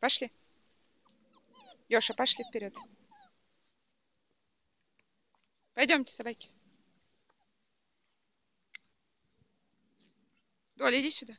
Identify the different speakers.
Speaker 1: Пошли. Ёша, пошли вперед. Пойдемте, собаки. Доля, иди сюда.